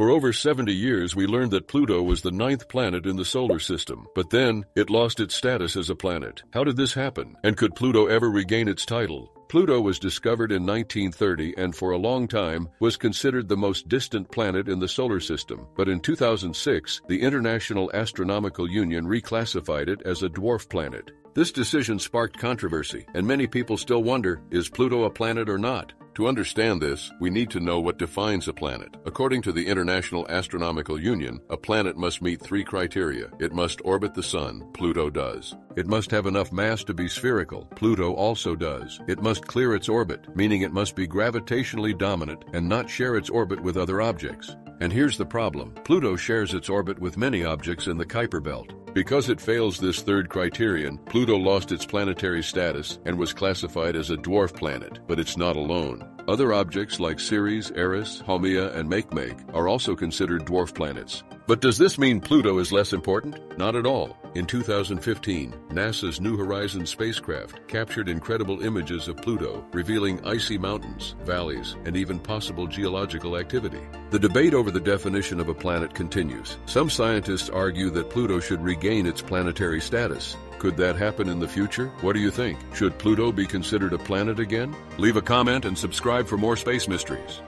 For over 70 years, we learned that Pluto was the ninth planet in the solar system, but then it lost its status as a planet. How did this happen? And could Pluto ever regain its title? Pluto was discovered in 1930 and for a long time was considered the most distant planet in the solar system. But in 2006, the International Astronomical Union reclassified it as a dwarf planet. This decision sparked controversy, and many people still wonder is Pluto a planet or not? To understand this, we need to know what defines a planet. According to the International Astronomical Union, a planet must meet three criteria. It must orbit the Sun, Pluto does. It must have enough mass to be spherical, Pluto also does. It must clear its orbit, meaning it must be gravitationally dominant and not share its orbit with other objects. And here's the problem Pluto shares its orbit with many objects in the Kuiper Belt. Because it fails this third criterion, Pluto lost its planetary status and was classified as a dwarf planet, but it's not alone. Other objects like Ceres, Eris, Haumea, and Makemake are also considered dwarf planets. But does this mean Pluto is less important? Not at all. In 2015, NASA's New Horizons spacecraft captured incredible images of Pluto, revealing icy mountains, valleys, and even possible geological activity. The debate over the definition of a planet continues. Some scientists argue that Pluto should regain its planetary status. Could that happen in the future? What do you think? Should Pluto be considered a planet again? Leave a comment and subscribe for more space mysteries.